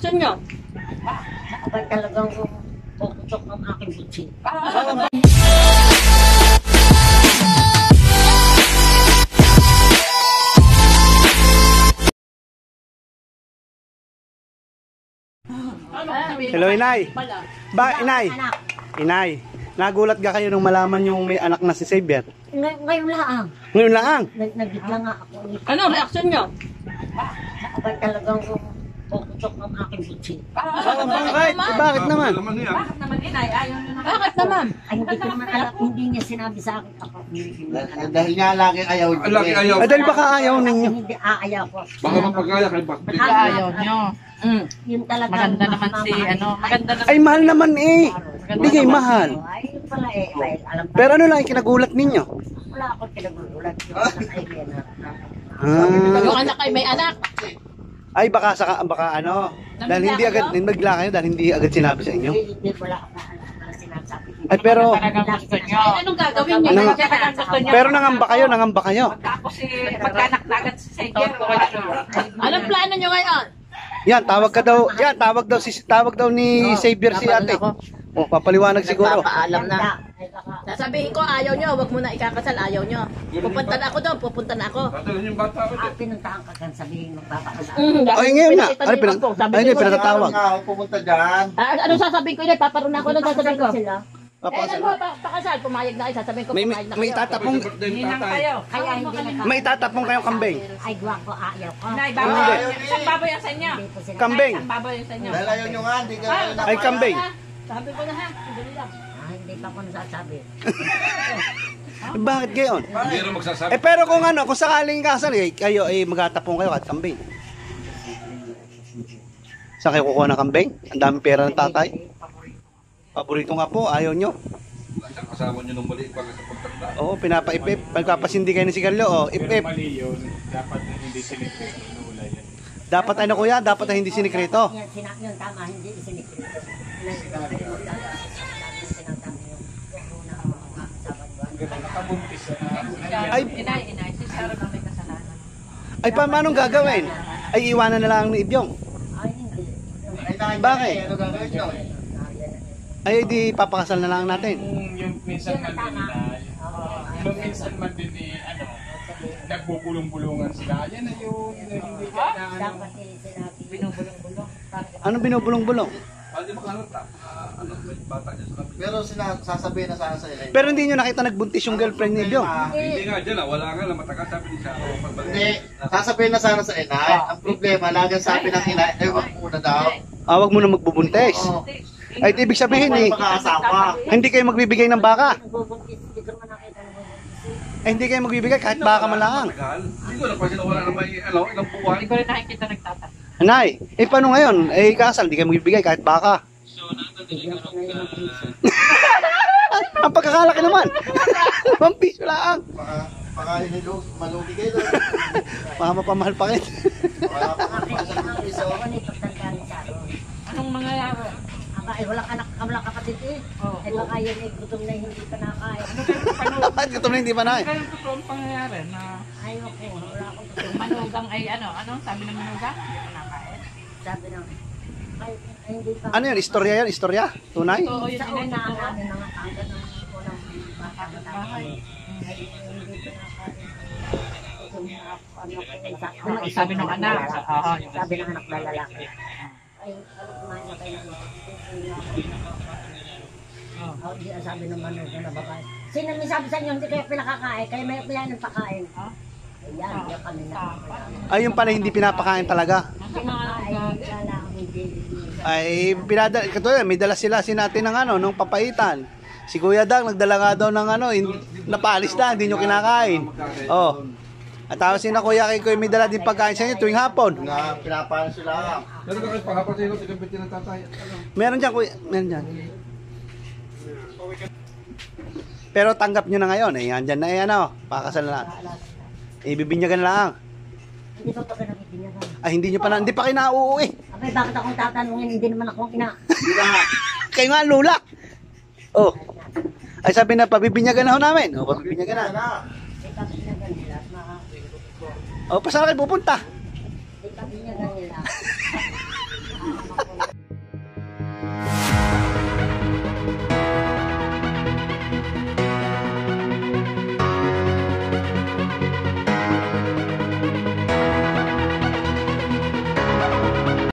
reaction nyo? Abay talagang puputok ng aking butsi. Hello, Inay. Ba, Inay. Inay. Nagulat ga kayo nung malaman yung may anak na si Xavier? ngay ngayon lang. Ngayon lang. Nag nagitla nga ako. Ano reaction nyo? Abay talagang puputok ng aking butsi. Oh, bakit? Bakit naman? Bakit naman inay? Ayaw nyo naman. Bakit naman? Ay, hindi ko naman alam. Hindi niya sinabi sa akin. Ako, hindi ko naman alam. Dahil nga lagi ayaw. Lagi ayaw. Ah, dahil baka ayaw ninyo. Hindi aayaw ko. Baka mapagaya kayo ba? Baka Ayaw nyo. Mm. Yun talaga. Maganda naman si ano. Maganda naman. Ay, mahal naman eh. Bigay mahal. Ay, yun pala eh. Ay, alam ba? Pero ano lang yung kinagulat ninyo? Wala akong pinagugulat. Yung anak ay yan. Ah, Yung anak ay may anak. Ay baka saka baka ano, dahil hindi agad nagla kayo dahil hindi agad sinabi sa inyo. Hindi, wala sinasabi. Ay pero Talagang gusto nyo. Ay, anong gagawin nyo? Ano nga? Talagang gusto nyo. pero nangamba kayo, nangamba kayo. Tapos si pagkanak na agad si Savior. Anong plano nyo ngayon? Yan, tawag ka daw. Yan, tawag daw si tawag daw ni Xavier si ate. Oh, papaliwanag siguro. Nagpapaalam na. Sasabihin ko ayaw nyo, wag mo na ikakasal, ayaw nyo. Pupunta na ako doon, pupunta na ako. Dadalhin yung bata ko. Ah, pinuntahan ka kan sabihin magpapakasal. Ay, ngayon na. Ay, pinag- ay, hindi, pinatatawag. nga ako pumunta dyan. Ah, ano sasabihin ko yun? Paparoon ako doon, sasabihin ko. sila. Eh, ano pa- pakasal, pumayag na kayo, sasabihin ko, May may, pumayag na may kayo. itatapong Birthday ng tatay. Kaya hindi naka... may itatapong kayong kambing. Ay, guwako, ayaw ko. Nay, Hindi. baboy. Isang baboy ang sa inyo. Hindi sila. Kambing. Isang baboy ang sa inyo. Dahil ayaw nyo nga, hindi ka Ah, Ay, kambing. Sabi ko na ha, sandali lang. Ah, hindi pa ako nasasabi. Bakit gayon? Hindi rin magsasabi. Eh pero kung ano, kung sakaling kasal eh, kayo ay magtatapong kayo at kambing. Saan kayo kukuha ng kambing? Ang daming pera ng tatay. Paborito nga po, ayaw nyo. Ang kasama nyo nung maliit pag sa pagtanda. Oo, pinapaipip. Pagpapasindi kayo ng sigarilyo, oh, Pero ipip. mali yun. Dapat hindi sinikreto. Dapat ano kuya, dapat hindi sinikreto. Yun, tama, hindi isinikreto. Ay, Inay, inay, si Sharon ang may kasalanan. ay pa, manong gagawin? Ay iwanan na lang ni Ibyong. Bakit? Ano? Ay di papakasal na lang natin. Yung minsan man din nila, yung minsan man din ni, ano, nagbubulong-bulungan sila. Yan na yung hindi ka na, ano. Binubulong-bulong. Anong binubulong-bulong? Ah, Ano, may bata niya sa kapit. Pero sina- sasabihin na sana sa'yo. Pero hindi nyo nakita nagbuntis yung girlfriend ni Ibyong. Hindi nga dyan ah, wala nga lang matagal sabi ni. Pagbalik. Hindi, sasabihin na sana sa inay. Ang problema, lagi sabi ng inay, ewan ko na daw. Ah, wag mo na magbubuntis. Oo. Ay, ibig sabihin eh, mag-aasawa. hindi kayo magbibigay ng baka. Nagbubuntis, hindi ko naman nakita nagbubuntis. Ay, hindi kayo magbibigay kahit baka man lang. Matagal. Hindi ko na pa sila wala na may ano, ilang buwan. Hindi ko rin nakikita nagtatanong. Nay, eh paano ngayon? Eh, kasal, hindi kayo magbibigay kahit baka. Ang pagkakalaki naman. One piso lang. Baka, hinilog, malugi kayo doon. Baka mapamahal pa kayo. Pa. Anong mangyayari? Aba, ay walang anak, walang kapatid eh. Ay baka yan eh, gutom na hindi pa nakain. Ba't gutom na hindi pa na eh? Kaya totoong pangyayari na Ayaw ko, wala akong gutom. manugang ay ano, ano, sabi ng manugang, hindi ko nakain. Sabi ng, ay, ay pa. Ano yun? Istorya yan? Istorya? Tunay? Oo, yun una totoo. namin mga tangga ng tayo. Bahay. Ano sabi ng anak. yung Sabi ng anak na lalaki. Ay, ano kumain na kayo. Oh, sabi ng manugang na babae. Sino may sabi sa inyo, hindi kayo pinakakain, kaya may kaya ng pakain. Ha? Ayan, yan kami na. Ay, yung pala hindi pinapakain talaga. Pinakain, kala hindi. Ay, pinada, katulad, may dala sila si natin ng ano, nung papaitan. Si Kuya Dag, nagdala nga daw ng ano, in, napalis na, hindi nyo kinakain. Oh. At tapos si na Kuya kay Kuya may dala din pagkain sa inyo tuwing hapon. Na pinapaano sila. Pero kahit pahapon sa'yo, tigabit ng tatay. Meron dyan, Kuya. Meron dyan. Pero tanggap nyo na ngayon, eh, andyan na eh, ano, pakasal na lang. Ibibinyagan lang. Hindi ko pa pinakibinyagan. Ay, hindi nyo pa na, hindi pa kayo nauuwi. Abay, bakit akong tatanungin? Hindi naman ako ang ina. Kayo nga, lula. Oh. Ay, sabi na, pabibinyagan na ho namin. Oh, pabibinyagan na. na. Eh, bakit na ganila? Mga... Oh, pa saan kayo pupunta?